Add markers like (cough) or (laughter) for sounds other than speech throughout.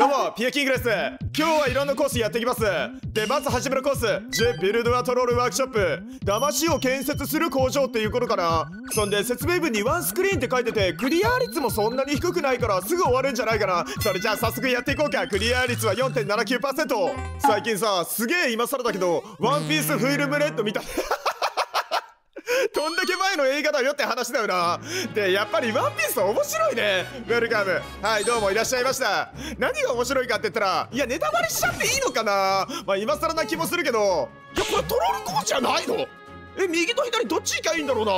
どうもピアキングです。今日はいろんなコースやっていきます。でまず始めるコース J ビルドアトロールワークショップ。騙しを建設する工場っていうことかな。そんで説明文にワンスクリーンって書いててクリア率もそんなに低くないからすぐ終わるんじゃないかな。それじゃあ早速やっていこうか。クリア率は4.79%最近さすげえ今更だけどワンピースフィルムレッド見た。どんだけ前の映画だよって話だよな。でやっぱりワンピース面白いね。ウェルカム。はいどうもいらっしゃいました。何が面白いかって言ったらいやネタバレしちゃっていいのかな。まあ今更な気もするけど。いやこれトロールコーじゃないの？え右と左どっちがいいんだろうな。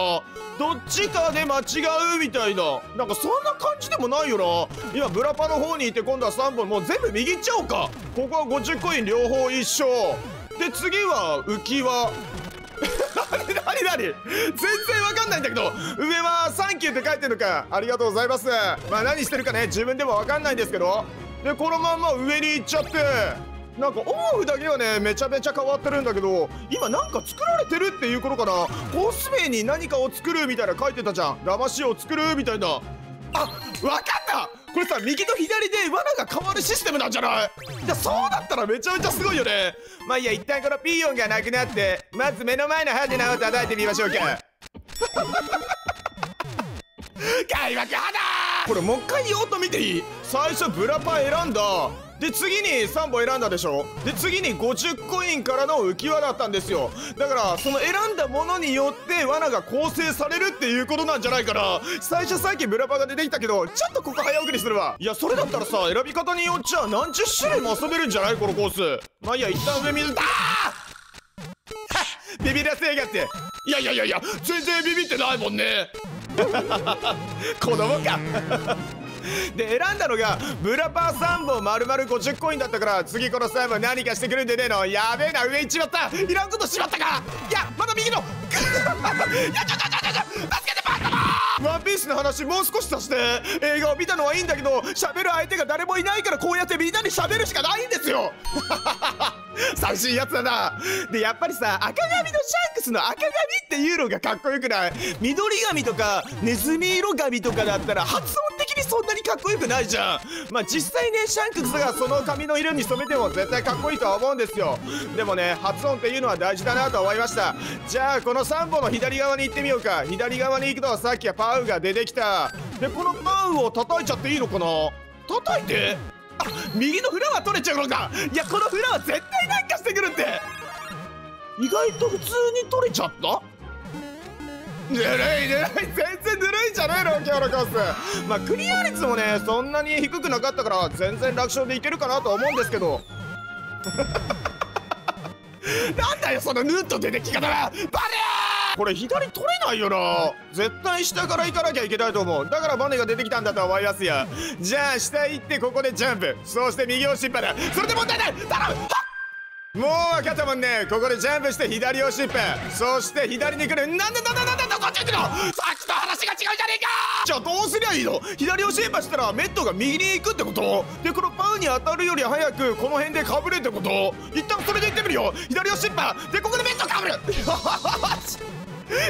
どっちかで間違うみたいな。なんかそんな感じでもないよな。今ブラパの方にいて今度は3本。もう全部右行っちゃおうか。ここは50コイン両方一緒で次は浮き輪。(laughs) 何全然わかんないんだけど。上は「サンキュー」って書いてるのかありがとうございます。まあ何してるかね自分でもわかんないんですけど。でこのまんま上に行っちゃってなんかオンオフだけはねめちゃめちゃ変わってるんだけど今なんか作られてるっていう頃かなコース名に何かを作るみたいな書いてたじゃん。騙しを作るみたいな。あわかった。これさ右と左で罠が変わるシステムなんじゃない？いやそうだったらめちゃめちゃすごいよね。まあいいや一旦このピーヨンがなくなってまず目の前のハテナを叩いてみましょうか。(laughs) 開幕肌これもう一回用途見ていい？最初ブラパ選んだ。で次に3本選んだでしょ？で次に50コインからの浮き輪だったんですよ。だからその選んだものによって罠が構成されるっていうことなんじゃないかな。最初さっきブラパが出てきたけどちょっとここ早送りするわ。いやそれだったらさ選び方によっちゃ何十種類も遊べるんじゃない？このコース。まあいいや一旦上見る。だ (laughs) ビビらせやがって。いやいやいやいや全然ビビってないもんね。(laughs) 子供か。で選んだのがブラパー3本丸々50コインだったから次この3本何かしてくるんでねえの。やべえな上行っちまった。いらんことしまったか。いやまだ右の。(laughs) いやちょちょちょちょ助けてバカだワンピースの話もう少しさして。映画を見たのはいいんだけど喋る相手が誰もいないからこうやってみんなに喋るしかないんですよ (laughs) 寂しいやつだな。でやっぱりさ赤髪のシャンクスの赤髪っていうのがかっこよくない？緑髪とかネズミ色髪とかだったら発音的にそんなにかっこよくないじゃん。まあ実際ねシャンクスがその髪の色に染めても絶対かっこいいとは思うんですよ。でもね発音っていうのは大事だなと思いました。じゃあこの3本の左側に行ってみようか。左側に行くとさっきはパウが出てきた。でこのパウを叩いちゃっていいのかな？叩いて。右のフラは取れちゃうのか。いやこのフラは絶対なんかしてくるって。意外と普通に取れちゃった？ぬるいぬるい全然ぬるいじゃねえの今日のコースまあクリア率もねそんなに低くなかったから全然楽勝でいけるかなと思うんですけど。(laughs) なんだよそのヌッと出てき方は。バレーこれ左取れないよな。絶対下から行かなきゃいけないと思う。だからバネが出てきたんだと思いますよ。じゃあ下行ってここでジャンプ。そして右を引っ張るそれで問題ない。頼む。もう分かったもんね。ここでジャンプして左をシップそして左に来る。なんでなんでなんでこっち行くのさっきと話が違うじゃねえかじゃあどうすりゃいいの左をシェイパしたらメットが右に行くってことでこのパウに当たるより早くこの辺でかぶるってこと一旦それで行ってみるよ左をシッパでここでメットかぶる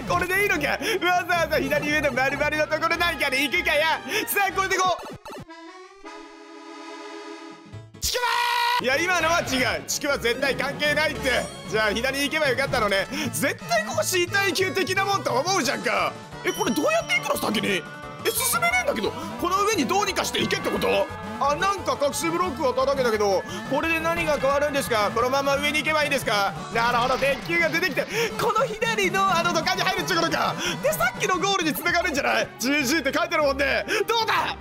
これでいいのか？わざわざ左上の丸々のところなんかで行くかや？さあこれでこう。ちくわいや今のは違う。地区は絶対関係ないって。じゃあ左に行けばよかったのね。絶対ここ身体級的なもんと思うじゃんか。えこれどうやって行くの？先に。え進めねえんだけど。この上にどうにかして行けってこと？あなんか隠しブロックを叩けたけどこれで何が変わるんですか？このまま上に行けばいいんですか？なるほど鉄球が出てきてこの左のあの土管に入るっちゅうことか。でさっきのゴールにつながるんじゃない ?GG って書いてるもんねどうだ？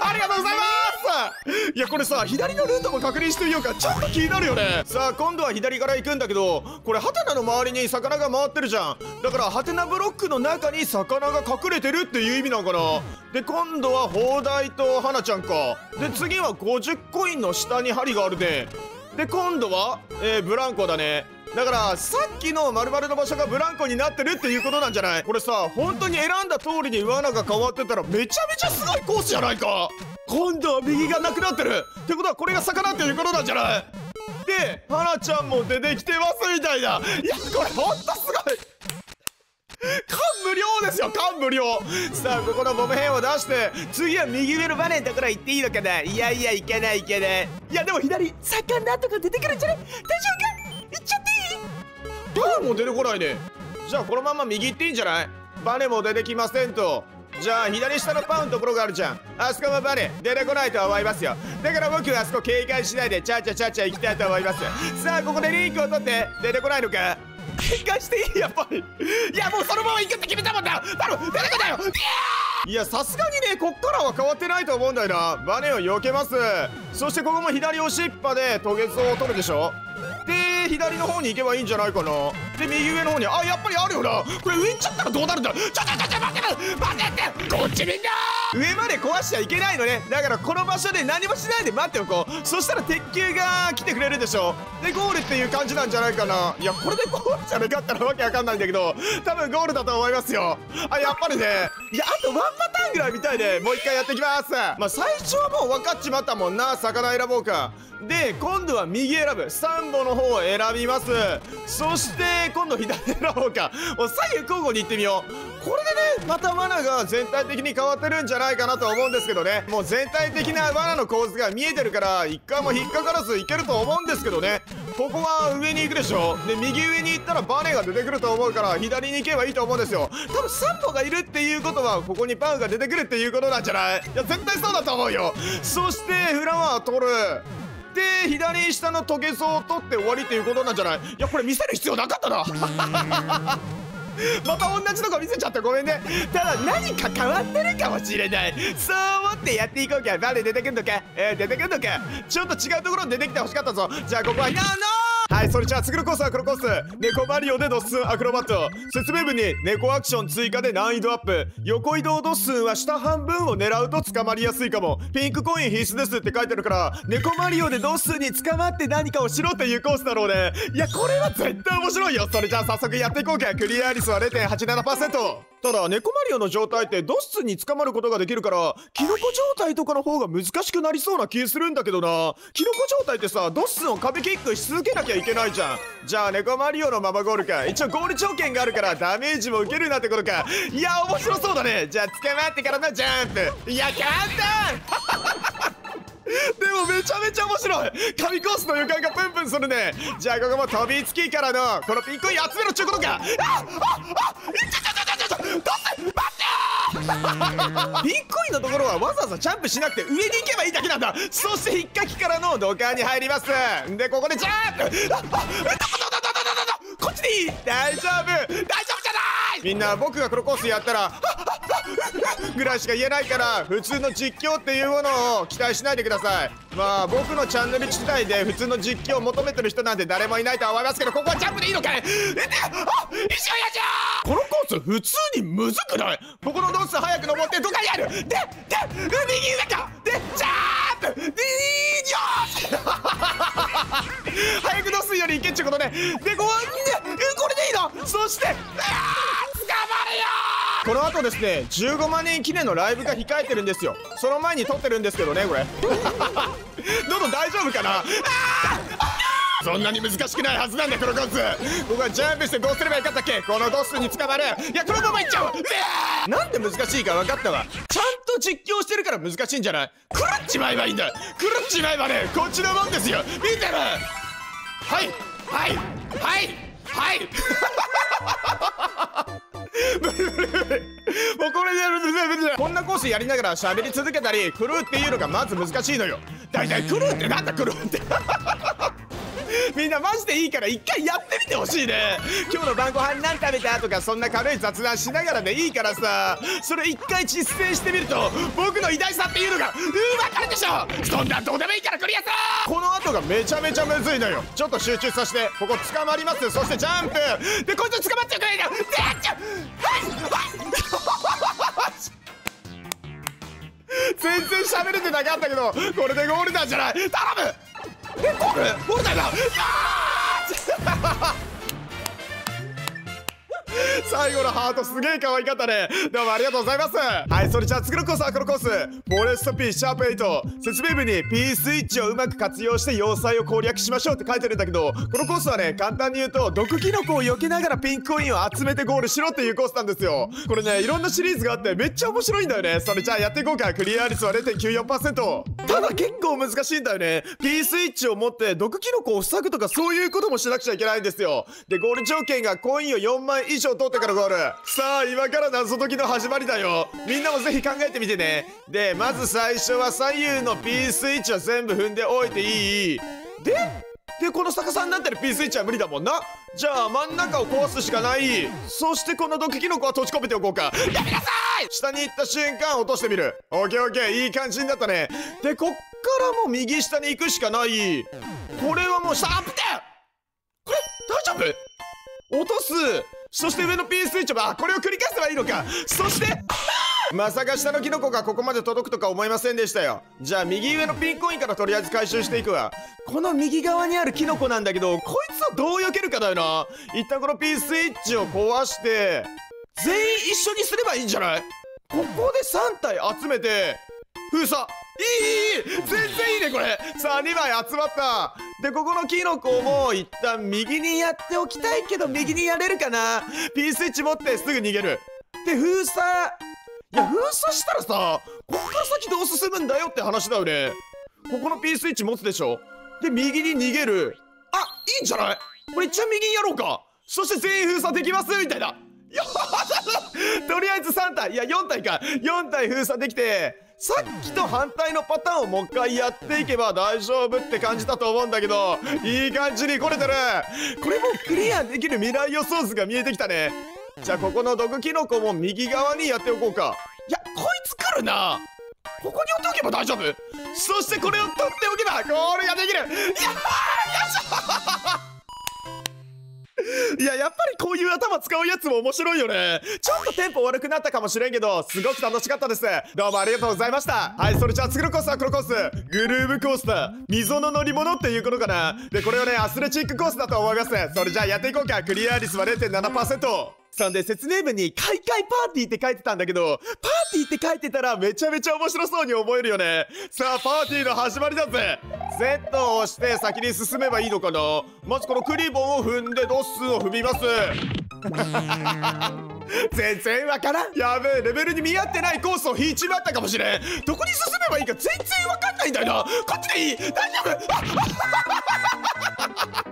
ありがとうございます。いやこれさ左のルートも確認してみようか。ちょっと気になるよね。さあ今度は左から行くんだけどこれハテナの周りに魚が回ってるじゃん。だからハテナブロックの中に魚が隠れてるっていう意味なのかな。で今度は砲台と花ちゃんか。で次は50コインの下に針があるね。で今度は、えー、ブランコだね。だからさっきの丸々の場所がブランコになってるっていうことなんじゃない？これさ本当に選んだ通りに罠が変わってたらめちゃめちゃすごいコースじゃないか。今度は右がなくなってる。ってことはこれが魚っていうことなんじゃない？で花ちゃんも出てきてますみたいな。いやこれほんとすごい。感無量ですよ感無量。さあここのボム編を出して次は右上のバネのところ行っていいのかな？いやいやいけないいけない。いやでも左魚とか出てくるんじゃない？大丈夫か？いいバネも出てこないね。じゃあこのまま右行っていいんじゃない？バネも出てきませんと。じゃあ左下のパンのところがあるじゃん。あそこもバネ。出てこないと思いますよ。だから僕はあそこ警戒しないでチャチャチャチャ行きたいと思いますさあここでリンクを取って出てこないのか？警戒していい？やっぱり。いやもうそのまま行くって決めたもんだ頼む出てこないよ。いやさすがにねこっからは変わってないと思うんだよな。バネを避けます。そしてここも左押しっぱでトゲツを取るでしょ。左の方に行けばいいんじゃないかな。で右上の方にあやっぱりあるよな。これ上行っちゃったらどうなるんだ。ちょちょちょちょ待って待って。ってこっちみんな。上まで壊しちゃいけないのね。だからこの場所で何もしないで待っておこう。そしたら鉄球が来てくれるでしょ。でゴールっていう感じなんじゃないかな。いやこれでゴールじゃなかったらわけわかんないんだけど。多分ゴールだと思いますよ。あやっぱりね。いやあとワンパターンぐらいみたいでもう一回やってきます。まあ最初はもう分かっちまったもんな魚選ぼうか。で今度は右選ぶ。サンボの方を選びます。そして今度左選ぼうか。もう左右交互に行ってみよう。これでねまた罠が全体的に変わってるんじゃないかなと思うんですけどね。もう全体的な罠の構図が見えてるから一回も引っかからずいけると思うんですけどね。ここは上に行くでしょで右上に行ったらバネが出てくると思うから左に行けばいいと思うんですよ。多分3本がいるっていうことはここにパンが出てくるっていうことなんじゃない？いや絶対そうだと思うよ。そしてフラワー取る。で左下のトゲソを取って終わりっていうことなんじゃない？いやこれ見せる必要なかったな。(laughs) また同じとこ見せちゃってごめんね。ただ何か変わってるかもしれない。そう思ってやっていこうか。誰出てくんのか？えー、出てくんのか？ちょっと違うところに出てきてほしかったぞ。じゃあここは。ノーノーはいそれじゃあ次のコースはこのコース。猫マリオでドッスンアクロバット。説明文に猫アクション追加で難易度アップ。横移動ドッスンは下半分を狙うと捕まりやすいかも。ピンクコイン必須ですって書いてあるから猫マリオでドッスンに捕まって何かをしろっていうコースだろうね。いやこれは絶対面白いよ。それじゃあ早速やっていこう。かクリア率は0.87%ただ猫マリオの状態ってドッスンに捕まることができるからキノコ状態とかの方が難しくなりそうな気するんだけどな。キノコ状態ってさドッスンを壁キックし続けなきゃいけないじゃん。じゃあ猫マリオのままゴールか。一応ゴール条件があるからダメージも受けるなってことか。いや面白そうだね。じゃあ捕まってからのジャンプ。いや簡単。(laughs) でもめちゃめちゃ面白い。神コースの予感がプンプンするね。じゃあここも飛びつきからのこのピンコイ集めろっちゅうことか。ああああいっちゃちゃちゃちゃちゃ待ってビッコインのところはわざわざジャンプしなくて上に行けばいいだけなんだ。そして引っかきからの土管に入ります。でここでジャンプ。ああこどこどこどここっちでいい大丈夫大丈夫じゃないみんな僕がこのコースやったら (laughs) ぐらいしか言えないから普通の実況っていうものを期待しないでください。まあ僕のチャンネル自体で普通の実況を求めてる人なんて誰もいないとは思いますけどここはジャンプでいいのかい？(laughs) あ石尾やじゃこのコース普通にむずくない？ここのドッス早く登ってどかにある？でで右上か！でジャンプ！でいいよ (laughs) 早くドッスよりいけっちゅうことね。でこうこれでいいの？そしてあー！捕まれよこの後ですね15万人記念のライブが控えてるんですよ。その前に撮ってるんですけどねこれ。(laughs) どんどん大丈夫かな。そんなに難しくないはずなんだこのコース僕はジャンプしてどうすればよかったっけ？このドスに捕まる。いやこのままいっちゃう。うなんで難しいか分かったわ。ちゃんと実況してるから難しいんじゃない？狂っちまえばいいんだ。狂っちまえばねこっちのもんですよ。見てる。はいはいはいはい。こんなコースやりながら喋り続けたり狂うっていうのがまず難しいのよ。だいたい狂うってなんだ狂うって。(laughs) みんなマジでいいから一回やってみてほしいね。今日の晩ご飯何食べたとかそんな軽い雑談しながらでいいからさ。それ一回実践してみると僕の偉大さっていうのが分かるでしょ。そんなどうでもいいからクリアさ。この後がめちゃめちゃむずいのよ。ちょっと集中させてここ捕まります。そしてジャンプ。でこいつ捕まっちゃうくらいだでっちゃ全然喋れてなかったけどこれでゴールなんじゃない？頼む！えゴールゴールだ？よな最後のハートすげえ可愛かったね。どうもありがとうございます。はいそれじゃあ次のコースはこのコース。ボレストピーシャープ8説明文に P スイッチをうまく活用して要塞を攻略しましょうって書いてるんだけどこのコースはね簡単に言うと毒キノコを避けながらピンクコインを集めてゴールしろっていうコースなんですよ。これねいろんなシリーズがあってめっちゃ面白いんだよね。それじゃあやっていこうか。クリア率は0.94%ただ結構難しいんだよね。P スイッチを持って毒キノコを塞ぐとかそういうこともしなくちゃいけないんですよ。で、ゴール条件がコインを4枚以上取ってからゴール。さあ、今から謎解きの始まりだよ。みんなもぜひ考えてみてね。で、まず最初は左右の P スイッチは全部踏んでおいていい？で、でこの逆さになってる P スイッチは無理だもんな。じゃあ真ん中を壊すしかない。そしてこの毒キノコは閉じ込めておこうか。やめなさい！下に行った瞬間落としてみる。オッケーオッケー。いい感じになったね。でこっからもう右下に行くしかない。これはもう下アップだよこれ大丈夫？落とす。そして上の P スイッチはこれを繰り返せばいいのか。そしてまさか下のキノコがここまで届くとか思いませんでしたよ。じゃあ右上のピンコインからとりあえず回収していくわ。この右側にあるキノコなんだけどこいつをどう避けるかだよな。一旦このピースイッチを壊して全員一緒にすればいいんじゃない？ここで3体集めて封鎖。いいいい全然いいねこれ。さあ2枚集まった。でここのキノコも一旦右にやっておきたいけど右にやれるかな？ピースイッチ持ってすぐ逃げる。で封鎖。いや、封鎖したらさ、ここから先どう進むんだよって話だよね。ここの P スイッチ持つでしょ。で、右に逃げる。あ、いいんじゃない？これ一応右にやろうか。そして全員封鎖できます？みたいな。よ (laughs) とりあえず3体、いや4体か。4体封鎖できて、さっきと反対のパターンをもう一回やっていけば大丈夫って感じだと思うんだけどいい感じに来れてるこれもクリアできる未来予想図が見えてきたねじゃあここの毒キノコも右側にやっておこうか。いやこいつ来るな。ここに置いておけば大丈夫。そしてこれを取っておけばゴールができる。やっよっしゃいややっぱりこういう頭使うやつも面白いよね。ちょっとテンポ悪くなったかもしれんけどすごく楽しかったです。どうもありがとうございました。はいそれじゃあ次のコースはこのコース。グルーブコースだ。溝の乗り物っていうことかな。でこれをねアスレチックコースだと思います。それじゃあやっていこうか。クリア率は0.7%そんで説明文に開会パーティーって書いてたんだけど、パーティーって書いてたらめちゃめちゃ面白そうに思えるよね。さあ、パーティーの始まりだぜ。Z を押して先に進めばいいのかな。まずこのクリボンを踏んでドッスンを踏みます。全然わからん。やべえレベルに見合ってないコースを引いちまったかもしれん。どこに進めばいいか全然わかんないんだよな。こっちでいい。大丈夫。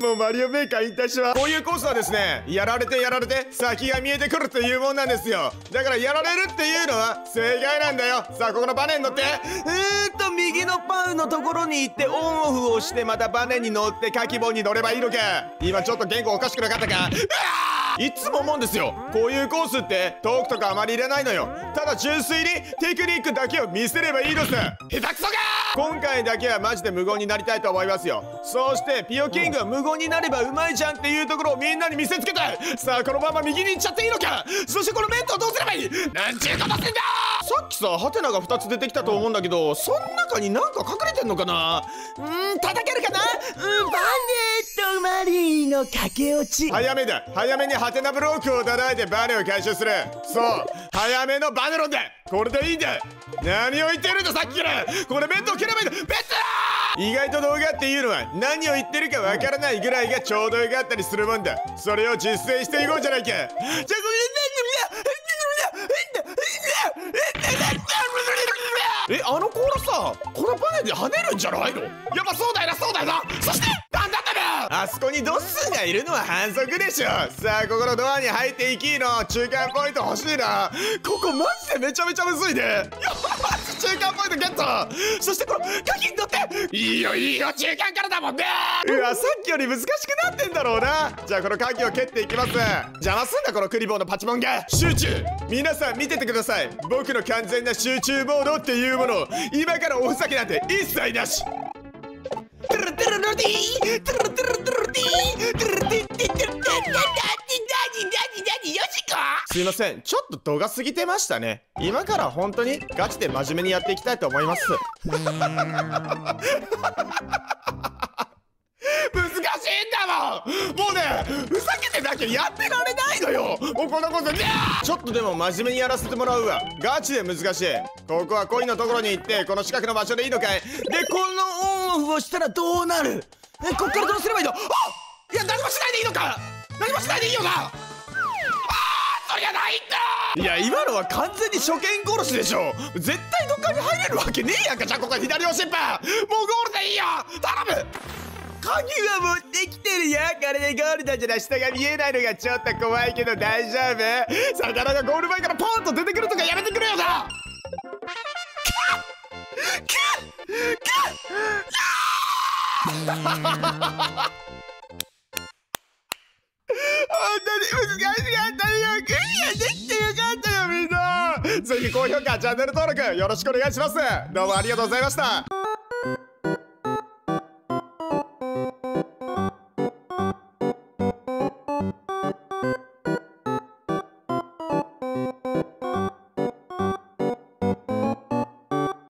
もうマリオメーカー引退します。こういうコースはですねやられてやられて先が見えてくるっていうもんなんですよ。だからやられるっていうのは正解なんだよ。さあここのバネに乗って。えー、っと右のパウのところに行ってオンオフをしてまたバネに乗ってかき棒に乗ればいいのか。今ちょっと言語おかしくなかったか。うわいつも思うんですよ。こういうコースってトークとかあまりいらないのよ。ただ純粋にテクニックだけを見せればいいです下手くそが今回だけはマジで無言になりたいと思いますよ。そしてピオキングは無言になればうまいじゃんっていうところをみんなに見せつけたさあこのまま右に行っちゃっていいのか。そしてこのメントをどうすればいい？なんちゅうことすんだ！さっきさハテナが2つ出てきたと思うんだけどそん中になんか隠れてんのかな？うん叩けるかな？うんバネットマリーの駆け落ち。早めだ。早めにハテナブロックを叩いてバネを回収する。そう早めのバネロンで。これでいいんだ。何を言ってるんださっきから。これ面倒切ればいいんだ。弁当意外と動画っていうのは何を言ってるかわからないぐらいがちょうどよかったりするもんだ。それを実践していこうじゃないか。じゃあごめんなさえあの甲羅さこのバネで跳ねるんじゃないの？やっぱそうだよなそうだよな。そしてあそこにドッスンがいるのは反則でしょ。さあここのドアに入っていきの。中間ポイント欲しいな。ここマジでめちゃめちゃむずいで、ね、よ中間ポイントゲット。そしてこの鍵キに乗って。いいよいいよ中間からだもんね。うわさっきより難しくなってんだろうな。じゃあこの鍵を蹴っていきます。邪魔すんだこのクリボーのパチモンが。集中。皆さん見ててください。僕の完全な集中モードっていうもの今からおふざけなんて一切なし。すいませんちょっと度が過ぎてましたね今から本当にガチで真面目にやっていきたいと思いますんだもんもうねふざけてなきゃやってられないのよ。もうこのことちょっとでも真面目にやらせてもらうわ。ガチで難しい。ここは恋のところに行ってこの近くの場所でいいのかい。でこのオンオフをしたらどうなる？えこっからどうすればいいの？あいや何もしないでいいのか！何もしないでいいのかないんだ！いや今のは完全に初見殺しでしょ！絶対どっかに入れるわけねえやんかじゃあここ左押しっぱもうゴールでいいよ！頼む！鍵は持ってきてるよこれでゴールだじゃら下が見えないのがちょっと怖いけど大丈夫。魚がゴール前からポンと出てくるとかやめてくれよな。本当に難しかったよクリアできてよかったよみんなぜひ高評価チャンネル登録よろしくお願いしますどうもありがとうございました